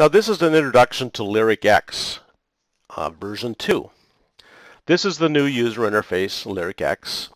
Now this is an introduction to LyricX uh, version 2. This is the new user interface, LyricX.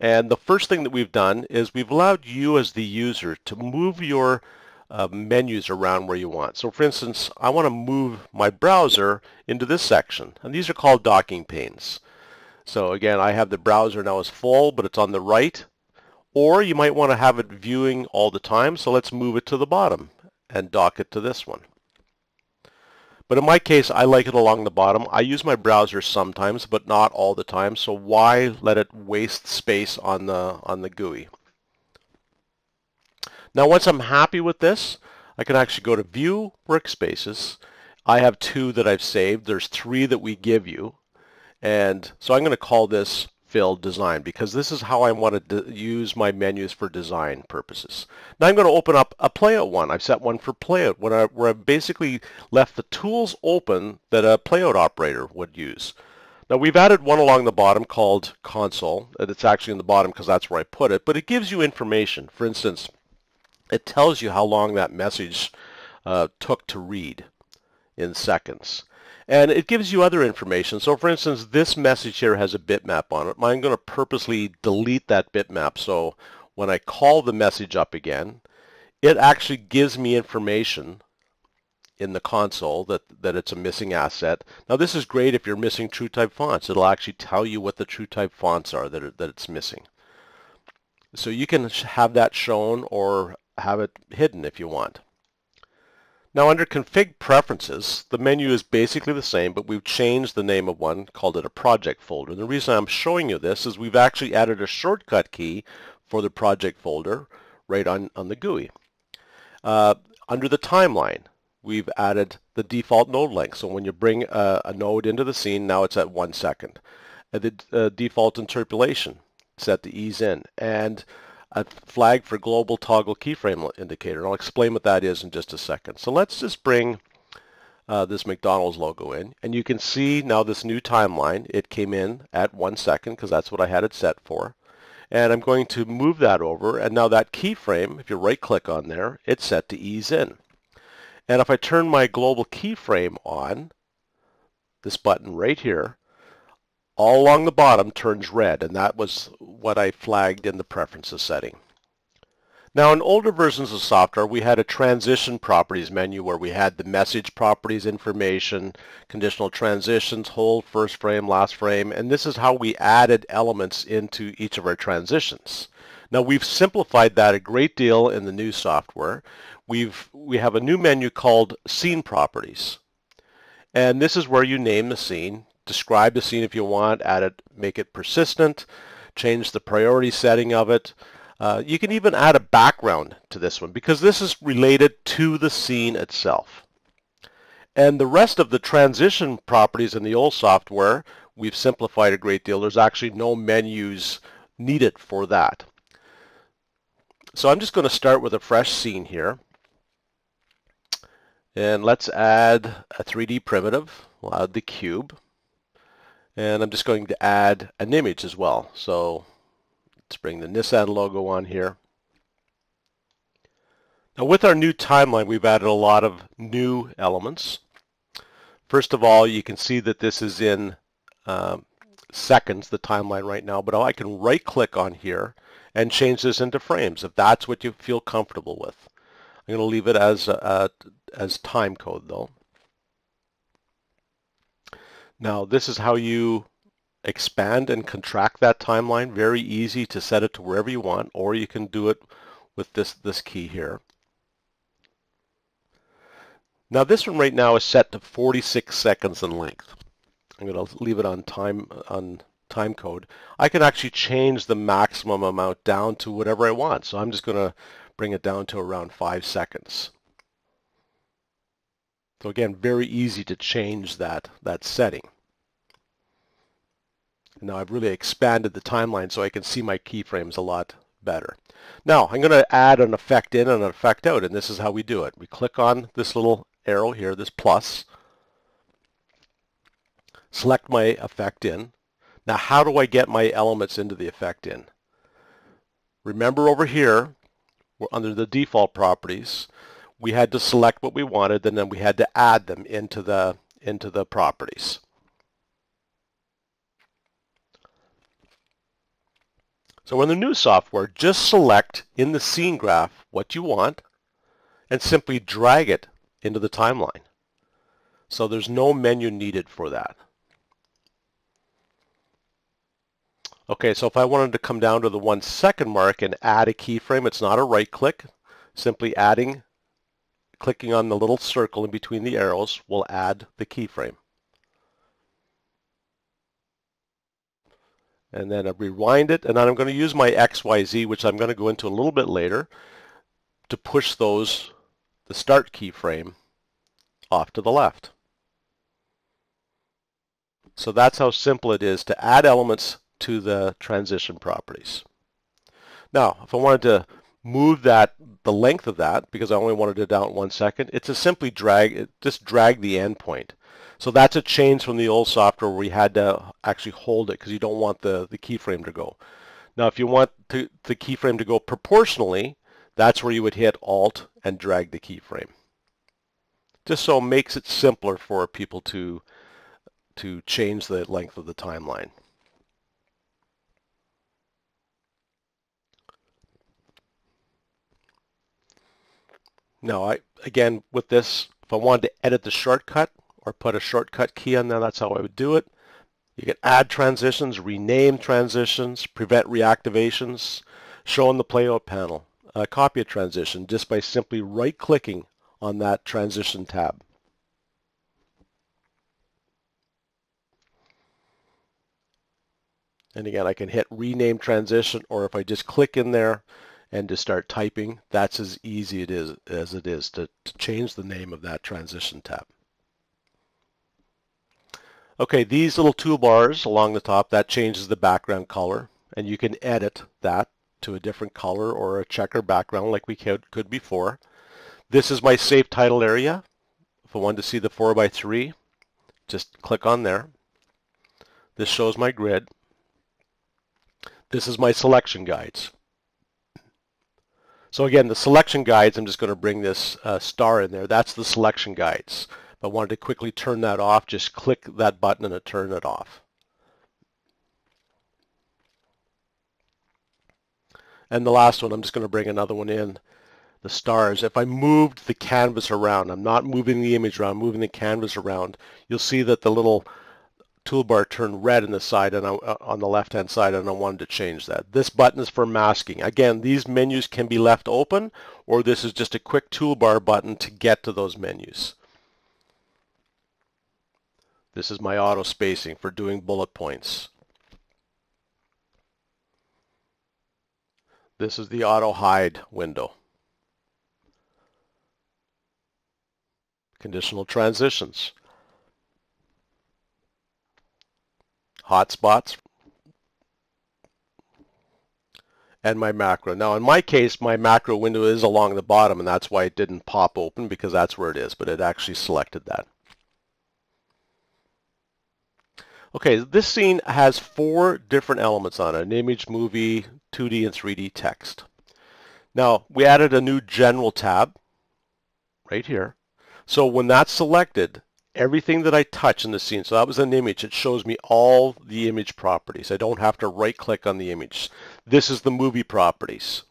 And the first thing that we've done is we've allowed you as the user to move your uh, menus around where you want. So for instance, I want to move my browser into this section. And these are called docking panes. So again, I have the browser now as full, but it's on the right. Or you might want to have it viewing all the time. So let's move it to the bottom and dock it to this one. But in my case, I like it along the bottom. I use my browser sometimes, but not all the time. So why let it waste space on the, on the GUI? Now, once I'm happy with this, I can actually go to View Workspaces. I have two that I've saved. There's three that we give you. And so I'm going to call this fill design because this is how I want to use my menus for design purposes. Now I'm going to open up a playout one. I've set one for playout I, where I've basically left the tools open that a playout operator would use. Now we've added one along the bottom called console. It's actually in the bottom because that's where I put it, but it gives you information. For instance, it tells you how long that message uh, took to read in seconds. And it gives you other information. So for instance, this message here has a bitmap on it. I'm going to purposely delete that bitmap. So when I call the message up again, it actually gives me information in the console that, that it's a missing asset. Now this is great if you're missing TrueType fonts. It'll actually tell you what the TrueType fonts are that, are, that it's missing. So you can have that shown or have it hidden if you want. Now under Config Preferences, the menu is basically the same, but we've changed the name of one, called it a project folder. And the reason I'm showing you this is we've actually added a shortcut key for the project folder right on, on the GUI. Uh, under the timeline, we've added the default node length. So when you bring a, a node into the scene, now it's at one second. Uh, the uh, default interpolation set to ease in. And a flag for global toggle keyframe indicator. And I'll explain what that is in just a second. So let's just bring uh, this McDonald's logo in. And you can see now this new timeline. It came in at one second because that's what I had it set for. And I'm going to move that over. And now that keyframe, if you right click on there, it's set to ease in. And if I turn my global keyframe on, this button right here, all along the bottom turns red, and that was what I flagged in the preferences setting. Now in older versions of software, we had a transition properties menu where we had the message properties information, conditional transitions, hold, first frame, last frame, and this is how we added elements into each of our transitions. Now we've simplified that a great deal in the new software. We've, we have a new menu called scene properties. And this is where you name the scene describe the scene if you want, add it, make it persistent, change the priority setting of it. Uh, you can even add a background to this one because this is related to the scene itself. And the rest of the transition properties in the old software, we've simplified a great deal. There's actually no menus needed for that. So I'm just going to start with a fresh scene here. And let's add a 3D primitive. We'll add the cube. And I'm just going to add an image as well. So let's bring the Nissan logo on here. Now with our new timeline, we've added a lot of new elements. First of all, you can see that this is in um, seconds, the timeline right now, but I can right click on here and change this into frames if that's what you feel comfortable with. I'm going to leave it as, uh, as time code though. Now this is how you expand and contract that timeline. Very easy to set it to wherever you want, or you can do it with this, this key here. Now this one right now is set to 46 seconds in length. I'm going to leave it on time on time code. I can actually change the maximum amount down to whatever I want. So I'm just going to bring it down to around 5 seconds. So again, very easy to change that, that setting. Now I've really expanded the timeline so I can see my keyframes a lot better. Now I'm going to add an effect in and an effect out, and this is how we do it. We click on this little arrow here, this plus, select my effect in. Now how do I get my elements into the effect in? Remember over here, we're under the default properties, we had to select what we wanted and then we had to add them into the, into the properties. So in the new software, just select in the scene graph what you want and simply drag it into the timeline. So there's no menu needed for that. Okay, so if I wanted to come down to the one second mark and add a keyframe, it's not a right click. Simply adding, clicking on the little circle in between the arrows will add the keyframe. And then I rewind it, and then I'm going to use my XYZ, which I'm going to go into a little bit later, to push those, the start keyframe, off to the left. So that's how simple it is to add elements to the transition properties. Now, if I wanted to move that, the length of that, because I only wanted it down one second, it's a simply drag, it just drag the endpoint. So that's a change from the old software where we had to actually hold it because you don't want the, the keyframe to go. Now, if you want to, the keyframe to go proportionally, that's where you would hit Alt and drag the keyframe. Just so it makes it simpler for people to to change the length of the timeline. Now, I again, with this, if I wanted to edit the shortcut or put a shortcut key on there, that's how I would do it. You can add transitions, rename transitions, prevent reactivations, show on the playout panel, uh, copy a transition just by simply right-clicking on that transition tab. And again, I can hit rename transition, or if I just click in there and to start typing, that's as easy it is as it is to, to change the name of that transition tab. Okay, these little toolbars along the top, that changes the background color, and you can edit that to a different color or a checker background like we could, could before. This is my save title area. If I wanted to see the 4x3, just click on there. This shows my grid. This is my selection guides. So again, the selection guides, I'm just going to bring this uh, star in there. That's the selection guides. If I wanted to quickly turn that off, just click that button and it turn it off. And the last one, I'm just going to bring another one in, the stars. If I moved the canvas around, I'm not moving the image around, I'm moving the canvas around, you'll see that the little toolbar turned red in the side and I, uh, on the left hand side and I wanted to change that. This button is for masking. Again, these menus can be left open or this is just a quick toolbar button to get to those menus. This is my auto spacing for doing bullet points. This is the auto hide window. Conditional transitions. Hotspots, and my macro. Now in my case, my macro window is along the bottom and that's why it didn't pop open because that's where it is, but it actually selected that. Okay, this scene has four different elements on it, an image, movie, 2D, and 3D text. Now, we added a new general tab right here. So when that's selected, everything that I touch in the scene. So that was an image. It shows me all the image properties. I don't have to right click on the image. This is the movie properties.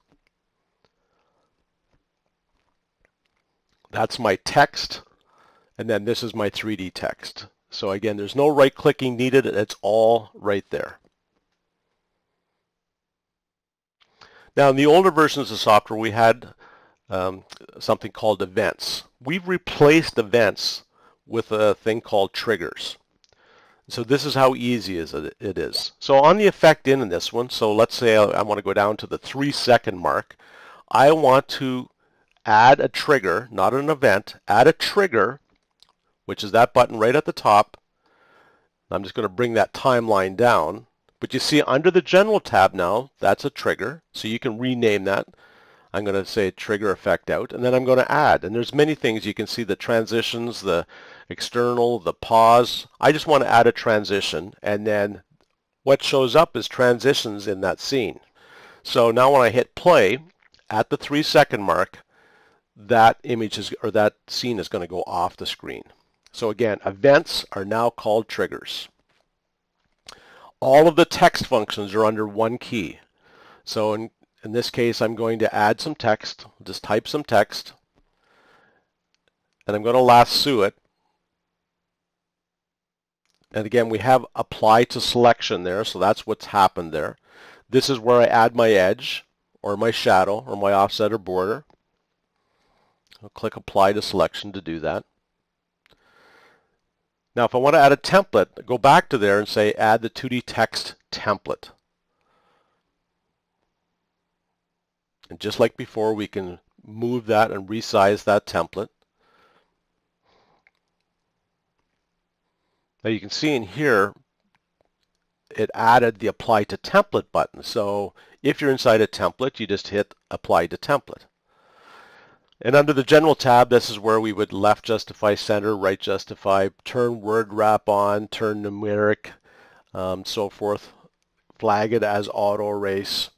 That's my text. And then this is my 3D text. So again, there's no right clicking needed. It's all right there. Now in the older versions of software, we had um, something called events. We've replaced events with a thing called triggers. So this is how easy is it is. So on the effect in this one, so let's say I, I want to go down to the three second mark. I want to add a trigger, not an event, add a trigger, which is that button right at the top. I'm just going to bring that timeline down. But you see under the general tab now, that's a trigger. So you can rename that. I'm going to say trigger effect out, and then I'm going to add. And there's many things. You can see the transitions, the external, the pause. I just want to add a transition and then what shows up is transitions in that scene. So now when I hit play at the three second mark, that image is, or that scene is going to go off the screen. So again, events are now called triggers. All of the text functions are under one key. So in, in this case, I'm going to add some text, just type some text, and I'm going to lasso it. And again, we have apply to selection there, so that's what's happened there. This is where I add my edge, or my shadow, or my offset or border. I'll click apply to selection to do that. Now if I want to add a template, go back to there and say add the 2D text template. And just like before, we can move that and resize that template. Now you can see in here, it added the apply to template button. So if you're inside a template, you just hit apply to template. And under the general tab, this is where we would left justify center, right justify, turn word wrap on, turn numeric, um, so forth, flag it as auto erase,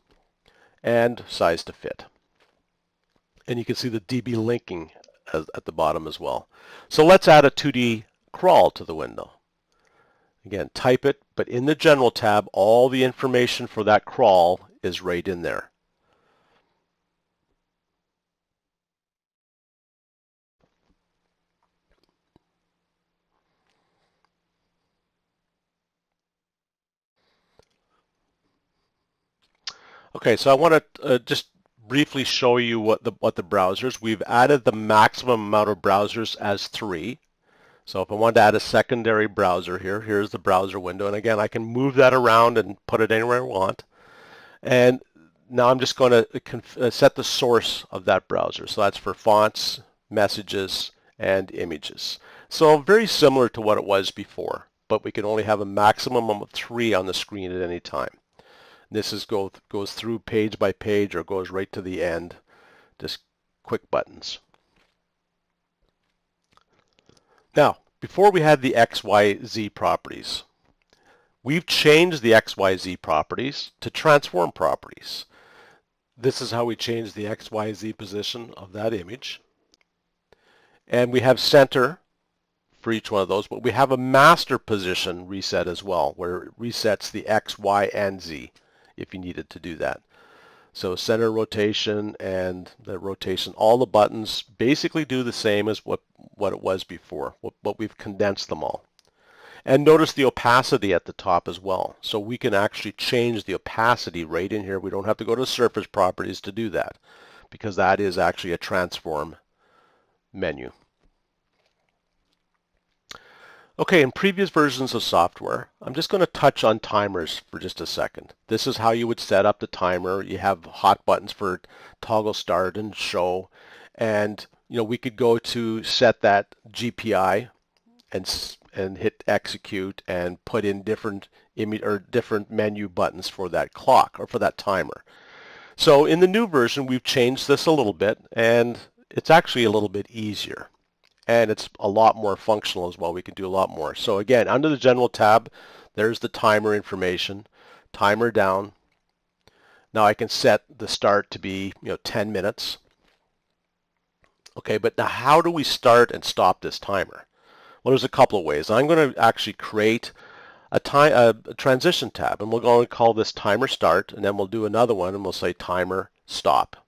and size to fit. And you can see the DB linking as, at the bottom as well. So let's add a 2D crawl to the window. Again, type it, but in the general tab, all the information for that crawl is right in there. Okay, so I want to uh, just briefly show you what the what the browsers. We've added the maximum amount of browsers as three. So if I want to add a secondary browser here, here's the browser window. And again, I can move that around and put it anywhere I want. And now I'm just going to uh, set the source of that browser. So that's for fonts, messages, and images. So very similar to what it was before, but we can only have a maximum of three on the screen at any time. This is go, goes through page by page or goes right to the end. Just quick buttons. Now, before we had the XYZ properties, we've changed the XYZ properties to transform properties. This is how we change the XYZ position of that image. And we have center for each one of those, but we have a master position reset as well, where it resets the X, Y, and Z if you needed to do that. So center rotation and the rotation, all the buttons basically do the same as what, what it was before, but we've condensed them all. And notice the opacity at the top as well. So we can actually change the opacity right in here. We don't have to go to surface properties to do that because that is actually a transform menu. Okay, in previous versions of software, I'm just going to touch on timers for just a second. This is how you would set up the timer. You have hot buttons for toggle start and show. And, you know, we could go to set that GPI and, and hit execute and put in different image or different menu buttons for that clock or for that timer. So in the new version, we've changed this a little bit and it's actually a little bit easier and it's a lot more functional as well. We can do a lot more. So again, under the general tab, there's the timer information, timer down. Now I can set the start to be, you know, 10 minutes. Okay, but now how do we start and stop this timer? Well, there's a couple of ways. I'm going to actually create a, time, a transition tab, and we're going to call this timer start, and then we'll do another one, and we'll say timer stop.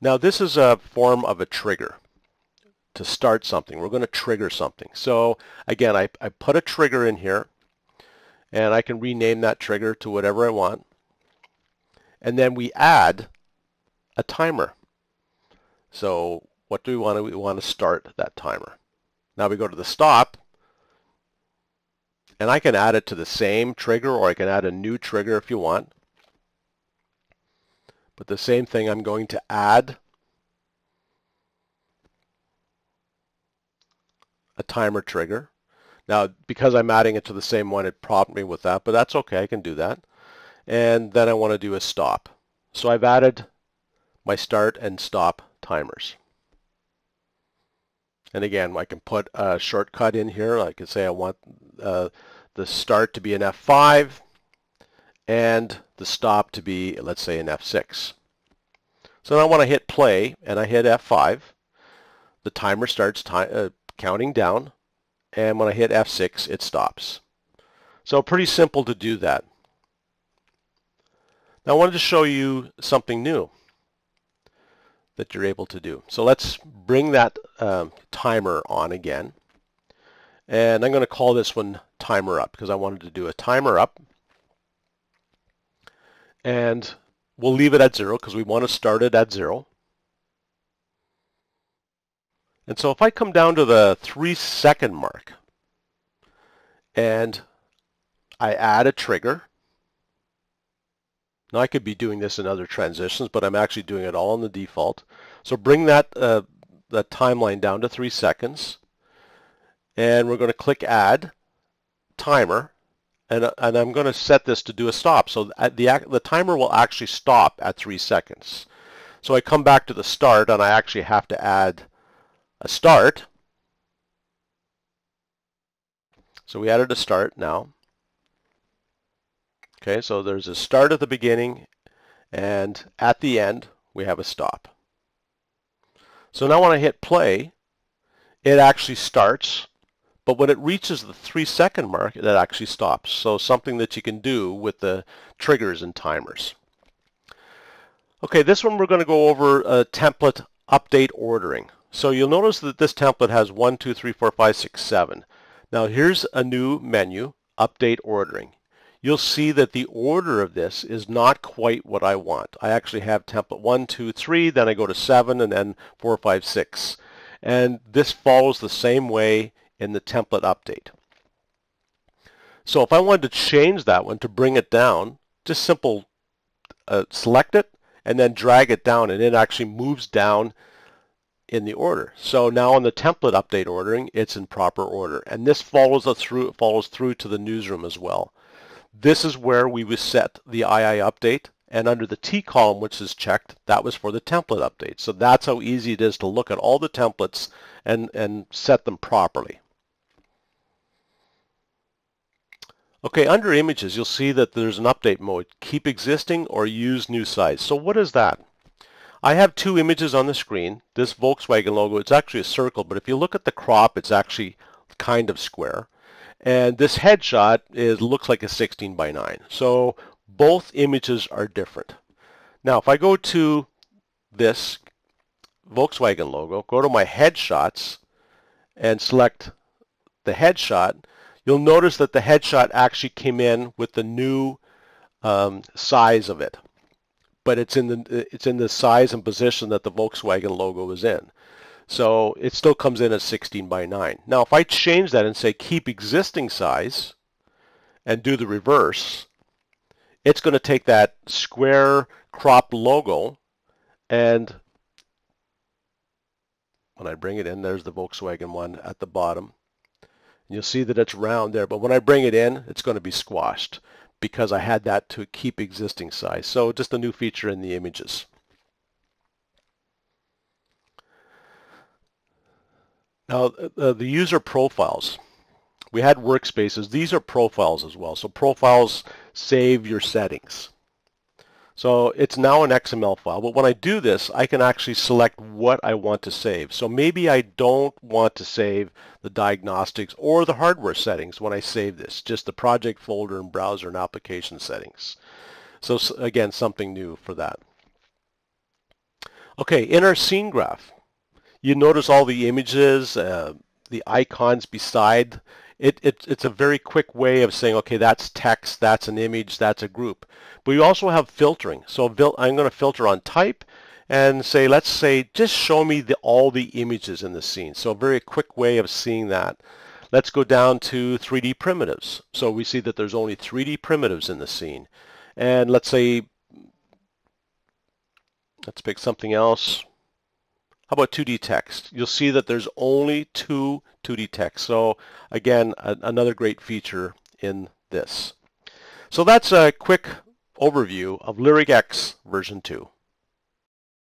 Now this is a form of a trigger to start something. We're going to trigger something. So again, I, I put a trigger in here and I can rename that trigger to whatever I want. And then we add a timer. So what do we want to, we want to start that timer. Now we go to the stop and I can add it to the same trigger or I can add a new trigger if you want. But the same thing, I'm going to add a timer trigger. Now, because I'm adding it to the same one, it prompted me with that, but that's okay, I can do that. And then I want to do a stop. So I've added my start and stop timers. And again, I can put a shortcut in here. I can say I want uh, the start to be an F5 and the stop to be, let's say, an F6. So now when I hit play and I hit F5, the timer starts uh, counting down, and when I hit F6, it stops. So pretty simple to do that. Now I wanted to show you something new that you're able to do. So let's bring that um, timer on again. And I'm going to call this one timer up because I wanted to do a timer up. And we'll leave it at zero because we want to start it at zero. And so if I come down to the three second mark and I add a trigger, now I could be doing this in other transitions, but I'm actually doing it all in the default. So bring that, uh, that timeline down to three seconds. And we're going to click Add Timer. And, uh, and I'm going to set this to do a stop. So the, the timer will actually stop at three seconds. So I come back to the start and I actually have to add a start. So we added a start now. Okay, so there's a start at the beginning, and at the end, we have a stop. So now when I hit play, it actually starts, but when it reaches the three second mark, it actually stops. So something that you can do with the triggers and timers. Okay, this one we're going to go over a template update ordering. So you'll notice that this template has 1, 2, 3, 4, 5, 6, 7. Now here's a new menu, update ordering you'll see that the order of this is not quite what I want. I actually have template 1, 2, 3, then I go to 7, and then 4, 5, 6. And this follows the same way in the template update. So if I wanted to change that one to bring it down, just simple uh, select it and then drag it down and it actually moves down in the order. So now in the template update ordering, it's in proper order. And this follows through follows through to the newsroom as well. This is where we would set the II update and under the T column which is checked, that was for the template update. So that's how easy it is to look at all the templates and, and set them properly. Okay, under images, you'll see that there's an update mode, keep existing or use new size. So what is that? I have two images on the screen. This Volkswagen logo, it's actually a circle, but if you look at the crop, it's actually kind of square. And this headshot is looks like a 16 by 9. So both images are different. Now if I go to this Volkswagen logo, go to my headshots and select the headshot, you'll notice that the headshot actually came in with the new um, size of it. But it's in the it's in the size and position that the Volkswagen logo is in. So it still comes in as 16 by 9. Now if I change that and say keep existing size and do the reverse, it's going to take that square crop logo and when I bring it in, there's the Volkswagen one at the bottom. You'll see that it's round there, but when I bring it in, it's going to be squashed because I had that to keep existing size. So just a new feature in the images. Now, uh, the user profiles. We had workspaces. These are profiles as well. So profiles save your settings. So it's now an XML file, but when I do this, I can actually select what I want to save. So maybe I don't want to save the diagnostics or the hardware settings when I save this, just the project folder and browser and application settings. So again, something new for that. Okay, in our scene graph, you notice all the images, uh, the icons beside. It, it, it's a very quick way of saying, okay, that's text, that's an image, that's a group. But you also have filtering. So I'm going to filter on type and say, let's say, just show me the, all the images in the scene. So a very quick way of seeing that. Let's go down to 3D primitives. So we see that there's only 3D primitives in the scene. And let's say, let's pick something else. How about 2D text? You'll see that there's only two 2D text. So again, a, another great feature in this. So that's a quick overview of LyricX version 2.